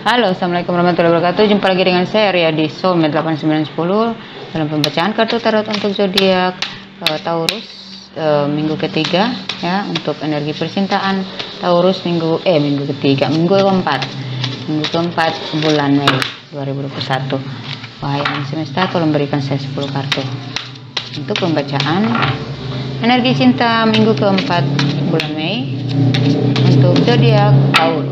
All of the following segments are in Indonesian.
Halo, Assalamualaikum warahmatullahi wabarakatuh. Jumpa lagi dengan saya Ria di Soulmate 8910 dalam pembacaan kartu tarot untuk zodiak uh, Taurus uh, minggu ketiga ya untuk energi percintaan Taurus minggu eh minggu ketiga minggu keempat minggu keempat bulan Mei 2021. Wahai alam semesta, tolong berikan saya 10 kartu untuk pembacaan energi cinta minggu keempat bulan Mei untuk zodiak Taurus.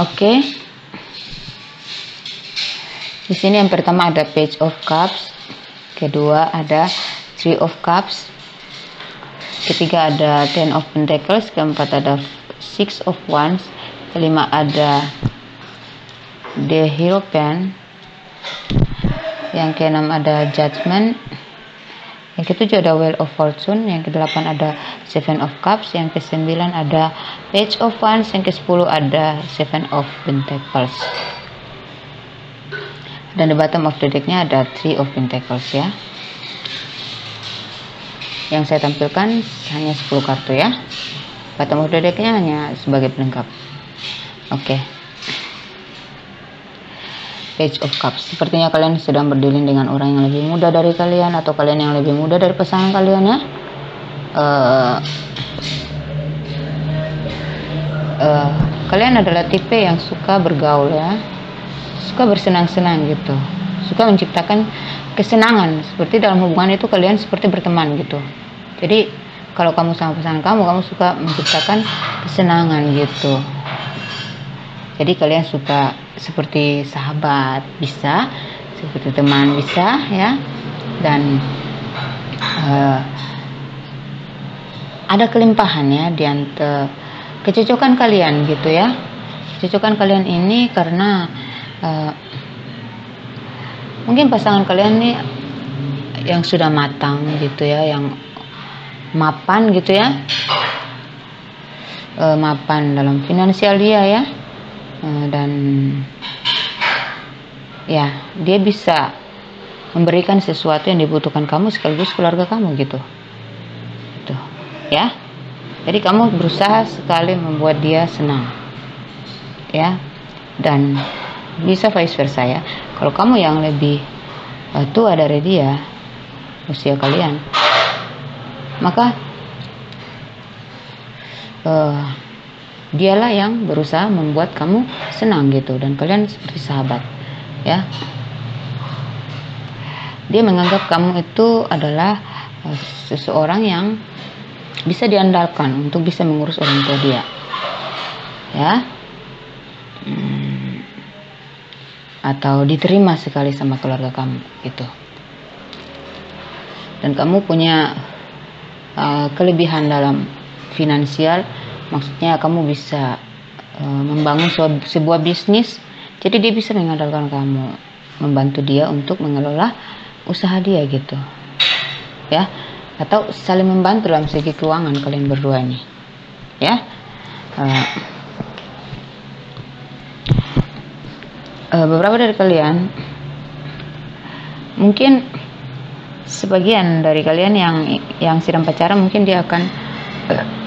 Oke. Di sini yang pertama ada Page of Cups, kedua ada Three of Cups, ketiga ada Ten of Pentacles, keempat ada Six of Wands, kelima ada The Hero Pen, yang keenam ada Judgment, yang ketujuh ada Wheel of Fortune, yang kedelapan ada Seven of Cups, yang kesembilan ada Page of Wands, yang ke-10 ada Seven of Pentacles. Dan di bottom of the decknya ada Three of Pentacles ya. Yang saya tampilkan hanya 10 kartu ya. Bottom of the decknya hanya sebagai pelengkap. Oke. Okay. Page of Cups. Sepertinya kalian sedang berdilin dengan orang yang lebih muda dari kalian atau kalian yang lebih muda dari pasangan kalian ya. Uh, uh, kalian adalah tipe yang suka bergaul ya? Suka bersenang-senang gitu. Suka menciptakan kesenangan. Seperti dalam hubungan itu kalian seperti berteman gitu. Jadi kalau kamu sama pasangan kamu kamu suka menciptakan kesenangan gitu. Jadi kalian suka seperti sahabat bisa seperti teman bisa ya. Dan uh, ada kelimpahan ya di antara kecocokan kalian gitu ya. Kecocokan kalian ini karena uh, mungkin pasangan kalian nih yang sudah matang gitu ya yang mapan gitu ya. Uh, mapan dalam finansial dia ya dan ya dia bisa memberikan sesuatu yang dibutuhkan kamu sekaligus keluarga kamu gitu. Gitu ya. Jadi kamu berusaha sekali membuat dia senang ya. Dan bisa vice versa ya. Kalau kamu yang lebih uh, tua dari dia usia kalian maka uh, dialah yang berusaha membuat kamu senang gitu. Dan kalian seperti sahabat ya. Dia menganggap kamu itu adalah uh, seseorang yang bisa diandalkan untuk bisa mengurus orang tua dia ya. Hmm, atau diterima sekali sama keluarga kamu gitu. Dan kamu punya uh, kelebihan dalam finansial maksudnya kamu bisa uh, membangun sebuah, sebuah bisnis. Jadi dia bisa mengandalkan kamu membantu dia untuk mengelola usaha dia gitu. Ya atau saling membantu dalam segi keuangan kalian berdua ini. Ya uh, uh, beberapa dari kalian mungkin sebagian dari kalian yang yang sedang pacaran mungkin dia akan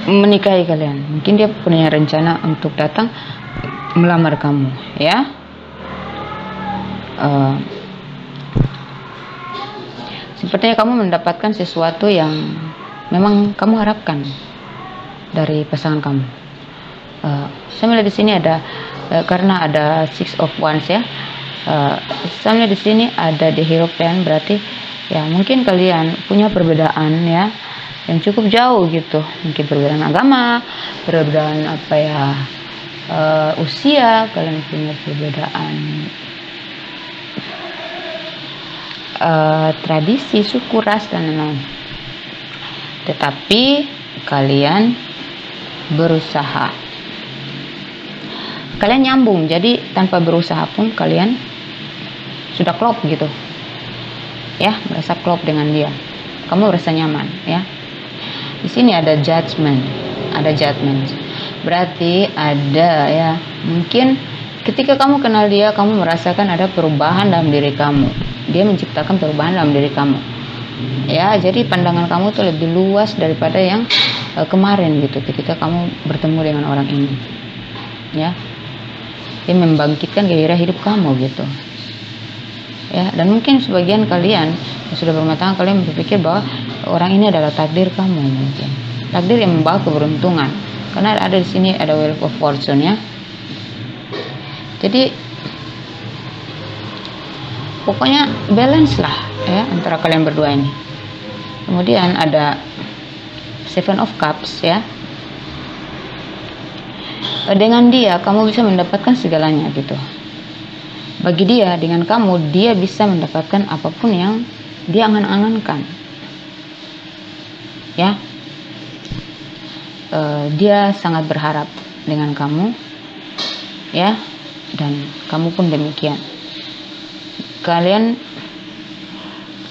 menikahi kalian mungkin dia punya rencana untuk datang melamar kamu ya uh, sepertinya kamu mendapatkan sesuatu yang memang kamu harapkan dari pasangan kamu. Uh, saya melihat di sini ada uh, karena ada six of wands ya. Uh, saya melihat di sini ada the hero pen berarti ya mungkin kalian punya perbedaan ya yang cukup jauh gitu. Mungkin perbedaan agama perbedaan apa ya uh, usia kalian punya perbedaan uh, tradisi, suku, ras dan lain-lain. Tetapi kalian berusaha. Kalian nyambung jadi tanpa berusaha pun kalian sudah klop gitu. Ya merasa klop dengan dia. Kamu merasa nyaman ya di sini ada judgment ada judgment. Berarti ada ya mungkin ketika kamu kenal dia kamu merasakan ada perubahan dalam diri kamu. Dia menciptakan perubahan dalam diri kamu. Ya jadi pandangan kamu tuh lebih luas daripada yang uh, kemarin gitu ketika kamu bertemu dengan orang ini. Ya. Dia membangkitkan gairah hidup kamu gitu. Ya dan mungkin sebagian kalian yang sudah berumah tangga kalian berpikir bahwa orang ini adalah takdir kamu mungkin takdir yang membawa keberuntungan. Karena ada di sini ada wheel of fortune ya. Jadi pokoknya balance lah ya antara kalian berdua ini. Kemudian ada seven of cups ya. Dengan dia kamu bisa mendapatkan segalanya gitu. Bagi dia dengan kamu dia bisa mendapatkan apa pun yang dia angan-angankan ya. Uh, dia sangat berharap dengan kamu ya. Dan kamu pun demikian. Kalian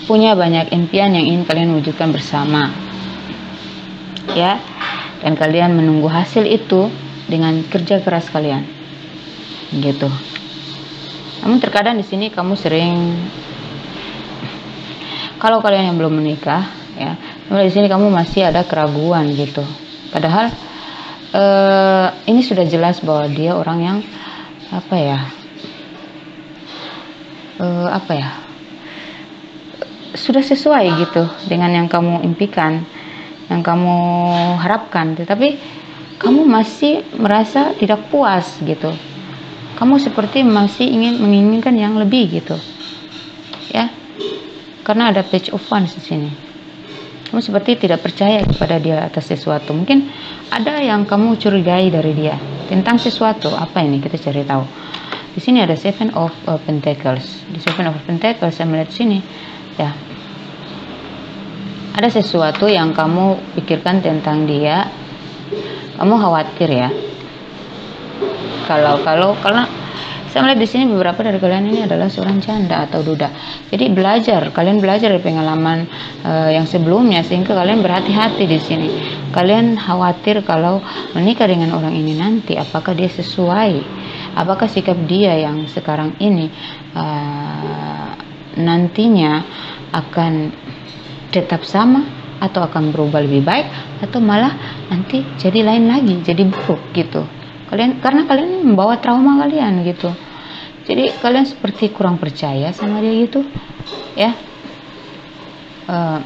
punya banyak impian yang ingin kalian wujudkan bersama ya. Dan kalian menunggu hasil itu dengan kerja keras kalian gitu. Namun terkadang di sini kamu sering kalau kalian yang belum menikah ya di sini kamu masih ada keraguan gitu. Padahal eh, ini sudah jelas bahwa dia orang yang apa ya uh, apa ya sudah sesuai gitu dengan yang kamu impikan yang kamu harapkan. Tetapi kamu masih merasa tidak puas gitu. Kamu seperti masih ingin menginginkan yang lebih gitu. Ya karena ada page of wands di sini kamu seperti tidak percaya kepada dia atas sesuatu. Mungkin ada yang kamu curigai dari dia tentang sesuatu. Apa ini? Kita cari tahu. Di sini ada seven of uh, pentacles. Di seven of pentacles saya melihat sini ya. Ada sesuatu yang kamu pikirkan tentang dia. Kamu khawatir ya. Kalau kalau karena saya melihat di sini beberapa dari kalian ini adalah seorang janda atau duda. Jadi belajar, kalian belajar dari pengalaman uh, yang sebelumnya sehingga kalian berhati-hati di sini. Kalian khawatir kalau menikah dengan orang ini nanti apakah dia sesuai apakah sikap dia yang sekarang ini uh, nantinya akan tetap sama atau akan berubah lebih baik atau malah nanti jadi lain lagi jadi buruk gitu kalian karena kalian membawa trauma kalian gitu. Jadi kalian seperti kurang percaya sama dia gitu. Ya. Uh,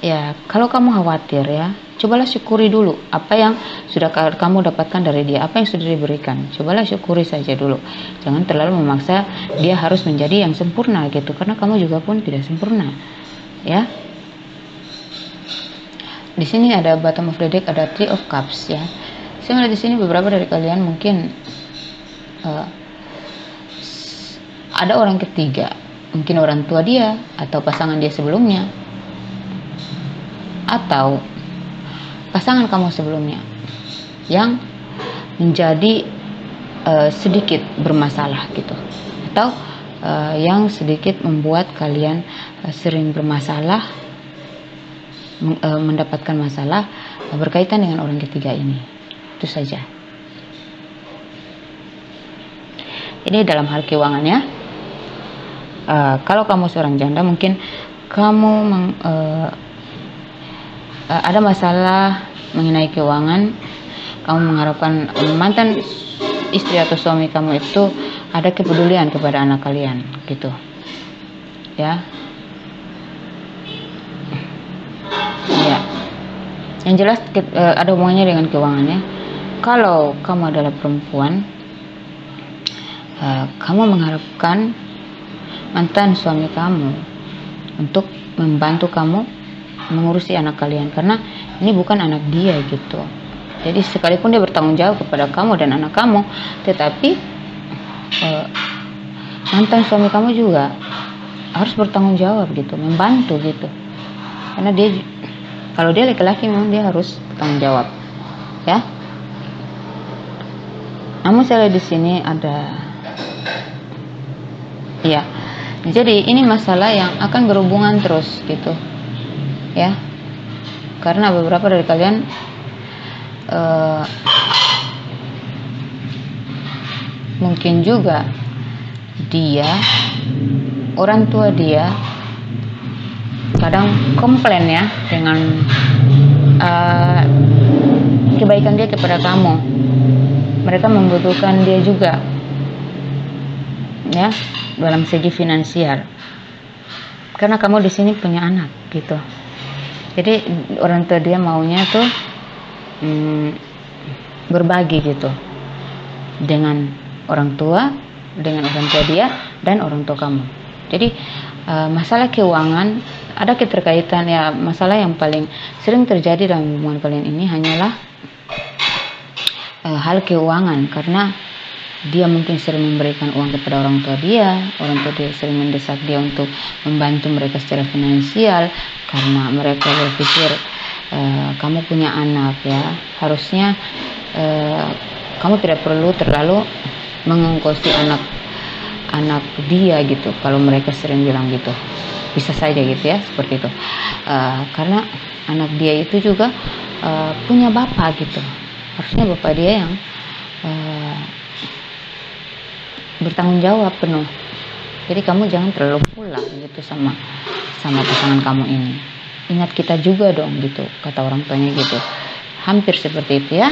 ya kalau kamu khawatir ya cobalah syukuri dulu apa yang sudah kamu dapatkan dari dia apa yang sudah diberikan. Cobalah syukuri saja dulu. Jangan terlalu memaksa dia harus menjadi yang sempurna gitu. Karena kamu juga pun tidak sempurna ya. Di sini ada bottom of the deck ada three of cups ya saya melihat di sini beberapa dari kalian mungkin uh, ada orang ketiga. Mungkin orang tua dia atau pasangan dia sebelumnya. Atau pasangan kamu sebelumnya yang menjadi uh, sedikit bermasalah gitu. Atau uh, yang sedikit membuat kalian uh, sering bermasalah mendapatkan masalah berkaitan dengan orang ketiga ini itu saja. Ini dalam hal keuangan ya. Uh, kalau kamu seorang janda mungkin kamu meng, uh, uh, ada masalah mengenai keuangan kamu mengharapkan mantan istri atau suami kamu itu ada kepedulian kepada anak kalian gitu. Ya. Ya yang jelas ada hubungannya dengan keuangannya kalau kamu adalah perempuan uh, kamu mengharapkan mantan suami kamu untuk membantu kamu mengurusi anak kalian. Karena ini bukan anak dia gitu. Jadi sekalipun dia bertanggung jawab kepada kamu dan anak kamu tetapi uh, mantan suami kamu juga harus bertanggung jawab gitu membantu gitu. Karena dia kalau dia laki-laki memang dia harus bertanggung jawab ya namun saya di sini ada. Ya jadi ini masalah yang akan berhubungan terus gitu. Ya. Karena beberapa dari kalian uh, mungkin juga dia orang tua dia kadang komplain ya dengan uh, kebaikan dia kepada kamu mereka membutuhkan dia juga. Ya dalam segi finansial. Karena kamu di sini punya anak gitu. Jadi orang tua dia maunya tuh hmm, berbagi gitu. Dengan orang tua dengan orang tua dia dan orang tua kamu. Jadi uh, masalah keuangan ada keterkaitan ya. Masalah yang paling sering terjadi dalam hubungan kalian ini hanyalah uh, hal keuangan. Karena dia mungkin sering memberikan uang kepada orang tua dia, orang tua dia sering mendesak dia untuk membantu mereka secara finansial. Karena mereka berpikir e, kamu punya anak ya, harusnya e, kamu tidak perlu terlalu mengongkosi anak anak dia gitu. Kalau mereka sering bilang gitu. Bisa saja gitu ya. Seperti itu. Uh, karena anak dia itu juga uh, punya bapak gitu harusnya bapak dia yang uh, bertanggung jawab penuh. Jadi kamu jangan terlalu pula gitu sama sama pasangan kamu ini. Ingat kita juga dong gitu kata orang tuanya gitu. Hampir seperti itu ya.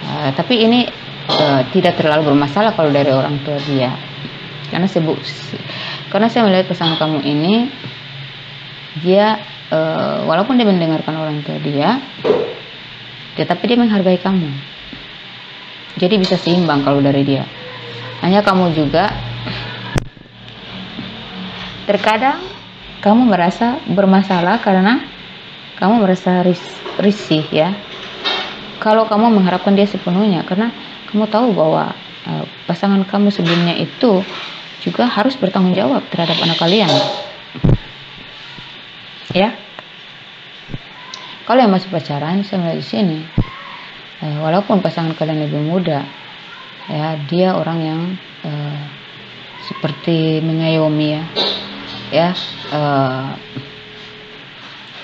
Uh, tapi ini uh, tidak terlalu bermasalah kalau dari orang tua dia. Karena sebut karena saya melihat pasangan kamu ini dia uh, walaupun dia mendengarkan orang tua dia tetapi dia menghargai kamu. Jadi bisa seimbang kalau dari dia. Hanya kamu juga terkadang kamu merasa bermasalah karena kamu merasa ris risih ya. Kalau kamu mengharapkan dia sepenuhnya karena kamu tahu bahwa uh, pasangan kamu sebelumnya itu juga harus bertanggung jawab terhadap anak kalian. Ya kalau yang masih pacaran saya melihat di sini. Uh, walaupun pasangan kalian lebih muda ya dia orang yang uh, seperti mengayomi ya ya uh,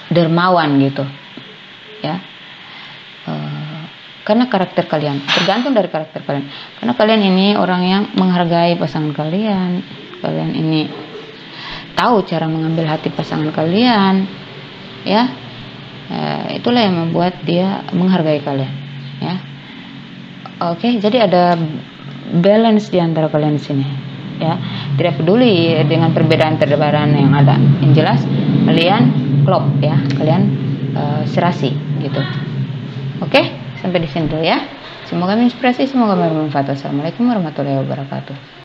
dermawan gitu ya. Uh, karena karakter kalian tergantung dari karakter kalian. Karena kalian ini orang yang menghargai pasangan kalian kalian ini tahu cara mengambil hati pasangan kalian ya uh, itulah yang membuat dia menghargai kalian ya Oke, jadi ada balance di antara kalian di sini. Ya, tidak peduli dengan perbedaan-perbedaan yang ada. Yang jelas kalian klop ya, kalian uh, serasi gitu. Oke, sampai di sini dulu ya. Semoga menginspirasi, semoga bermanfaat. Assalamualaikum warahmatullahi wabarakatuh.